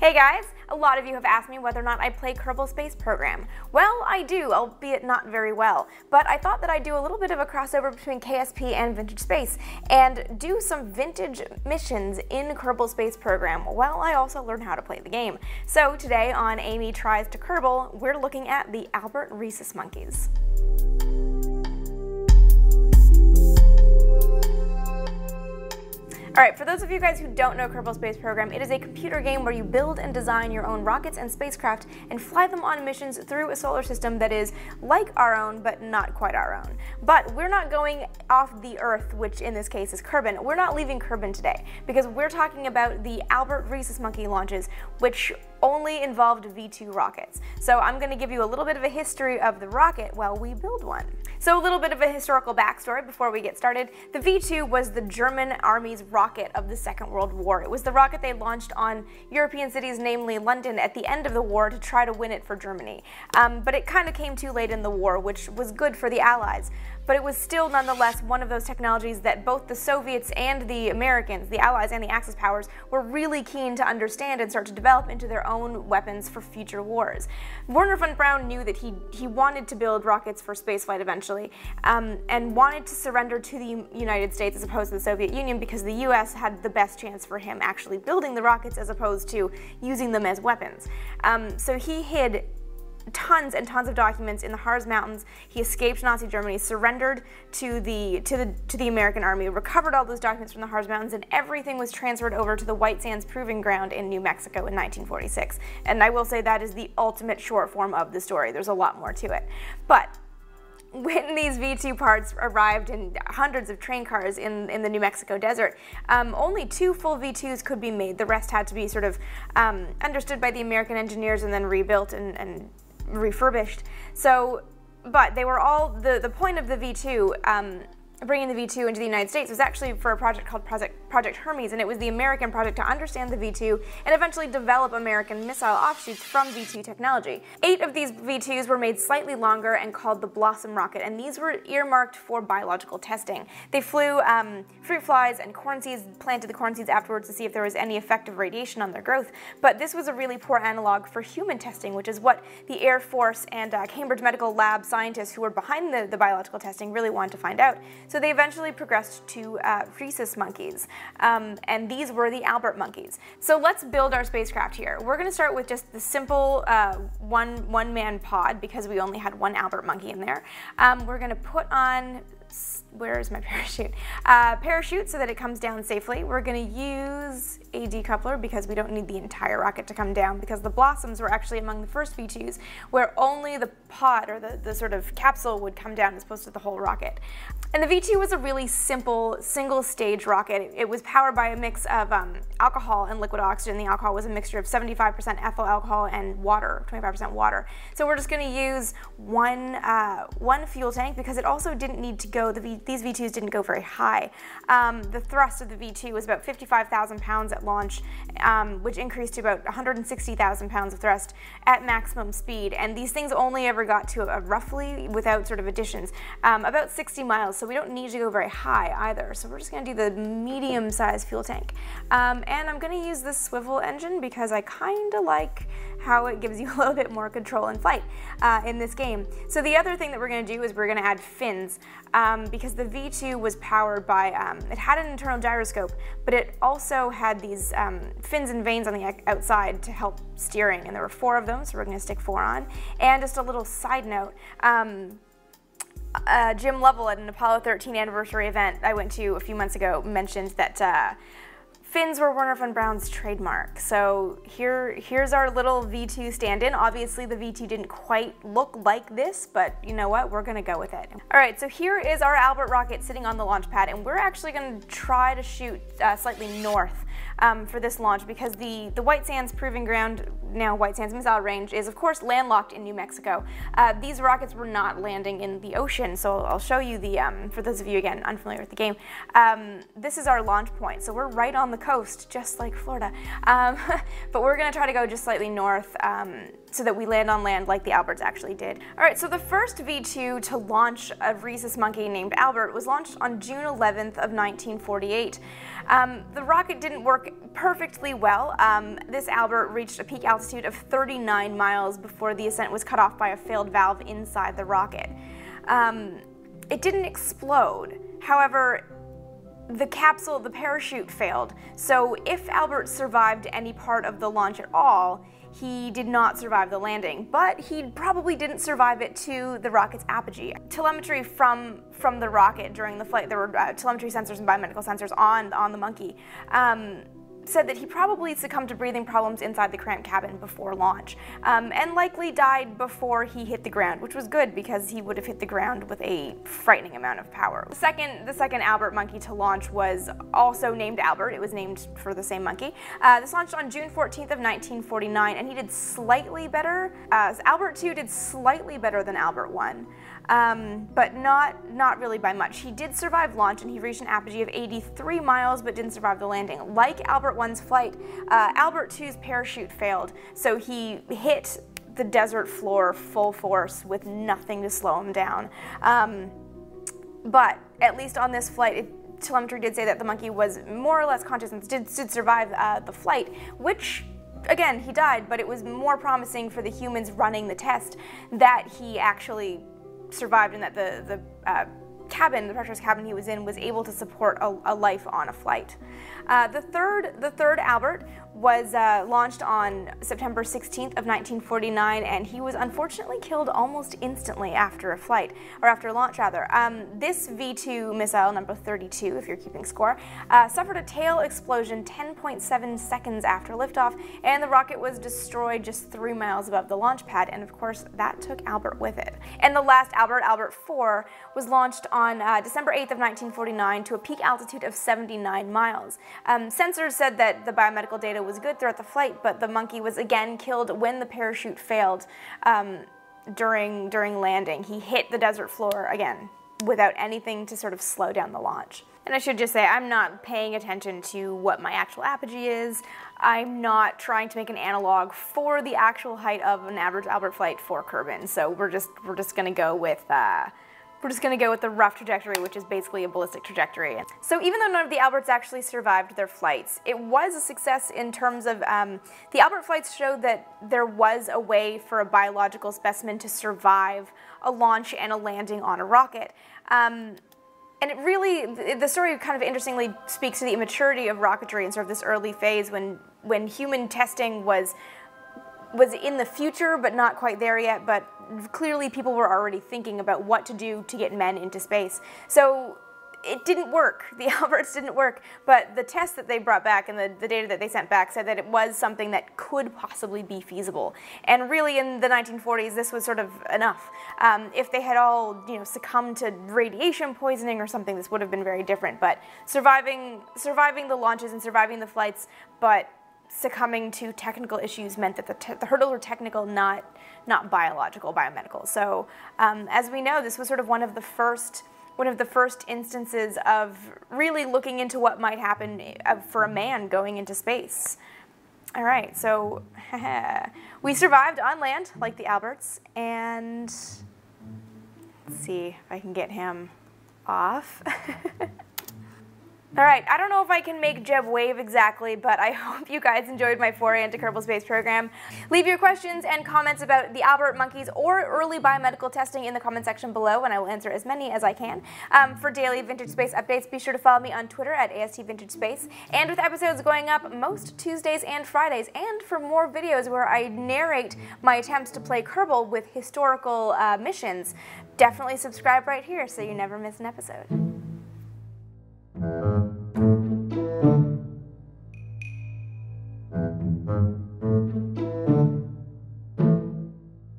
Hey guys! A lot of you have asked me whether or not I play Kerbal Space Program. Well, I do, albeit not very well. But I thought that I'd do a little bit of a crossover between KSP and Vintage Space and do some vintage missions in Kerbal Space Program while I also learn how to play the game. So today on Amy Tries to Kerbal, we're looking at the Albert Rhesus Monkeys. Alright, for those of you guys who don't know Kerbal Space Program, it is a computer game where you build and design your own rockets and spacecraft and fly them on missions through a solar system that is like our own, but not quite our own. But we're not going off the Earth, which in this case is Kerbin. We're not leaving Kerbin today, because we're talking about the Albert Rhesus Monkey launches, which only involved V2 rockets. So I'm going to give you a little bit of a history of the rocket while we build one. So a little bit of a historical backstory before we get started. The V2 was the German Army's rocket of the Second World War. It was the rocket they launched on European cities, namely London, at the end of the war to try to win it for Germany. Um, but it kind of came too late in the war, which was good for the Allies but it was still nonetheless one of those technologies that both the Soviets and the Americans, the Allies and the Axis powers, were really keen to understand and start to develop into their own weapons for future wars. Wernher von Braun knew that he, he wanted to build rockets for spaceflight eventually, um, and wanted to surrender to the United States as opposed to the Soviet Union because the US had the best chance for him actually building the rockets as opposed to using them as weapons. Um, so he hid tons and tons of documents in the Harz Mountains. He escaped Nazi Germany, surrendered to the to the to the American army, recovered all those documents from the Harz Mountains, and everything was transferred over to the White Sands Proving Ground in New Mexico in 1946. And I will say that is the ultimate short form of the story. There's a lot more to it. But when these V2 parts arrived in hundreds of train cars in, in the New Mexico desert, um, only two full V2s could be made. The rest had to be sort of um, understood by the American engineers and then rebuilt and, and refurbished. So, but they were all, the, the point of the V2 um, bringing the V2 into the United States was actually for a project called Project, project Hermes, and it was the American project to understand the V2 and eventually develop American missile offshoots from V2 technology. Eight of these V2s were made slightly longer and called the Blossom rocket, and these were earmarked for biological testing. They flew um, fruit flies and corn seeds, planted the corn seeds afterwards to see if there was any effect of radiation on their growth, but this was a really poor analog for human testing, which is what the Air Force and uh, Cambridge Medical Lab scientists who were behind the, the biological testing really wanted to find out. So they eventually progressed to uh, rhesus monkeys, um, and these were the Albert monkeys. So let's build our spacecraft here. We're going to start with just the simple uh, one one-man pod because we only had one Albert monkey in there. Um, we're going to put on where is my parachute? Uh, parachute so that it comes down safely. We're going to use a decoupler because we don't need the entire rocket to come down because the Blossoms were actually among the first V2s where only the pod or the, the sort of capsule would come down as opposed to the whole rocket. And the V2 was a really simple single stage rocket. It was powered by a mix of um, alcohol and liquid oxygen. The alcohol was a mixture of 75% ethyl alcohol and water, 25% water. So we're just going to use one, uh, one fuel tank because it also didn't need to go, the v, these V2s didn't go very high. Um, the thrust of the V2 was about 55,000 pounds at launch, um, which increased to about 160,000 pounds of thrust at maximum speed. And these things only ever got to a, a roughly, without sort of additions, um, about 60 miles. So we don't need to go very high either. So we're just going to do the medium-sized fuel tank. Um, and I'm going to use this swivel engine because I kind of like how it gives you a little bit more control in flight uh, in this game. So the other thing that we're going to do is we're going to add fins um, because the V2 was powered by, um, it had an internal gyroscope, but it also had these um, fins and vanes on the outside to help steering, and there were four of them, so we're going to stick four on. And just a little side note, um, uh, Jim Lovell at an Apollo 13 anniversary event I went to a few months ago mentioned that uh, fins were Wernher von Braun's trademark. So here, here's our little V2 stand-in. Obviously the V2 didn't quite look like this, but you know what, we're gonna go with it. All right, so here is our Albert rocket sitting on the launch pad, and we're actually gonna try to shoot uh, slightly north um, for this launch because the, the White Sands Proving Ground now White Sands Missile Range, is of course landlocked in New Mexico. Uh, these rockets were not landing in the ocean, so I'll show you the, um, for those of you again unfamiliar with the game, um, this is our launch point. So we're right on the coast, just like Florida. Um, but we're gonna try to go just slightly north um, so that we land on land like the Alberts actually did. All right, so the first V2 to launch a rhesus monkey named Albert was launched on June 11th of 1948. Um, the rocket didn't work perfectly well. Um, this Albert reached a peak altitude of 39 miles before the ascent was cut off by a failed valve inside the rocket. Um, it didn't explode. However, the capsule, the parachute failed. So if Albert survived any part of the launch at all, he did not survive the landing, but he probably didn't survive it to the rocket's apogee. Telemetry from, from the rocket during the flight, there were uh, telemetry sensors and biomedical sensors on, on the monkey. Um, said that he probably succumbed to breathing problems inside the cramped cabin before launch, um, and likely died before he hit the ground, which was good because he would have hit the ground with a frightening amount of power. The second, the second Albert monkey to launch was also named Albert. It was named for the same monkey. Uh, this launched on June 14th of 1949, and he did slightly better. Uh, Albert 2 did slightly better than Albert 1 um, but not, not really by much. He did survive launch and he reached an apogee of 83 miles but didn't survive the landing. Like Albert 1's flight, uh, Albert II's parachute failed, so he hit the desert floor full force with nothing to slow him down. Um, but at least on this flight, it, telemetry did say that the monkey was more or less conscious and did, did survive uh, the flight, which again, he died, but it was more promising for the humans running the test that he actually survived and that the, the uh, cabin, the pressurized cabin he was in, was able to support a, a life on a flight. Uh, the third, the third Albert was uh, launched on September 16th of 1949, and he was unfortunately killed almost instantly after a flight, or after launch rather. Um, this V-2 missile, number 32, if you're keeping score, uh, suffered a tail explosion 10.7 seconds after liftoff, and the rocket was destroyed just three miles above the launch pad, and of course that took Albert with it. And the last Albert, Albert 4, was launched on uh, December 8th of 1949 to a peak altitude of 79 miles. Um, sensors said that the biomedical data was good throughout the flight, but the monkey was again killed when the parachute failed um, during, during landing. He hit the desert floor again without anything to sort of slow down the launch. And I should just say, I'm not paying attention to what my actual apogee is. I'm not trying to make an analog for the actual height of an average Albert flight for Kerbin. So we're just, we're just gonna go with, uh, we're just going to go with the rough trajectory, which is basically a ballistic trajectory. So even though none of the Alberts actually survived their flights, it was a success in terms of um, the Albert flights showed that there was a way for a biological specimen to survive a launch and a landing on a rocket. Um, and it really, the story kind of interestingly speaks to the immaturity of rocketry in sort of this early phase when, when human testing was was in the future, but not quite there yet. But clearly, people were already thinking about what to do to get men into space. So it didn't work. The Alberts didn't work, but the tests that they brought back and the, the data that they sent back said that it was something that could possibly be feasible. And really, in the 1940s, this was sort of enough. Um, if they had all, you know, succumbed to radiation poisoning or something, this would have been very different. But surviving, surviving the launches and surviving the flights, but succumbing to technical issues meant that the, the hurdles were technical, not, not biological, biomedical. So um, as we know, this was sort of one of the first one of the first instances of really looking into what might happen uh, for a man going into space. All right, so we survived on land like the Alberts, and let's see if I can get him off. All right, I don't know if I can make Jeb wave exactly, but I hope you guys enjoyed my foray into Kerbal Space Program. Leave your questions and comments about the Albert monkeys or early biomedical testing in the comment section below, and I will answer as many as I can. Um, for daily Vintage Space updates, be sure to follow me on Twitter at AST Vintage Space, and with episodes going up most Tuesdays and Fridays, and for more videos where I narrate my attempts to play Kerbal with historical uh, missions, definitely subscribe right here so you never miss an episode.